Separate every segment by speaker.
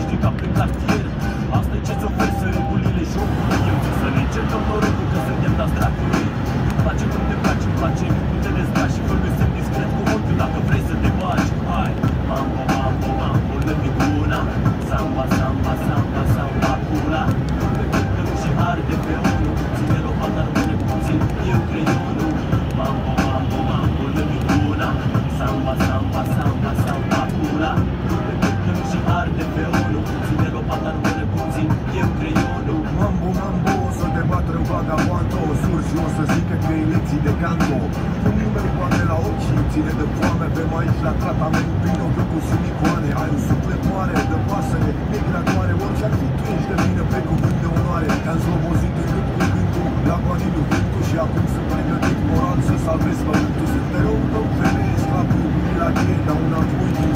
Speaker 1: mă înșel, că-ți faci din cap prin cartier. Asta e ce-ți oferi, să regulile jocului Eu zic să ne încercăm norocul, că suntem dați dracului. Îmi place cum te place, îmi place cum te te
Speaker 2: bat în vagabando Sur și o să zică că e lecții de canto. Un număr bate la ochi și ține de foame. Pe aici la tratament prin ochi cu silicoane. Ai un suflet mare de pasăre migratoare Orice ar fi tu ești de vină pe cuvânt de onoare. Te-am slobozit în gând cu gândul La banilul vântul și acum sunt pregătit moral să salvezi pământul. Sunt erou tău, femeie, sclavul, la tine Dar un alt ui din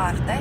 Speaker 3: parte